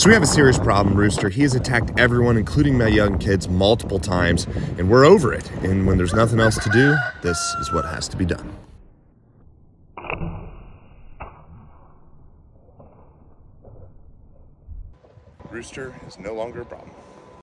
So we have a serious problem, Rooster. He has attacked everyone, including my young kids, multiple times, and we're over it. And when there's nothing else to do, this is what has to be done. Rooster is no longer a problem.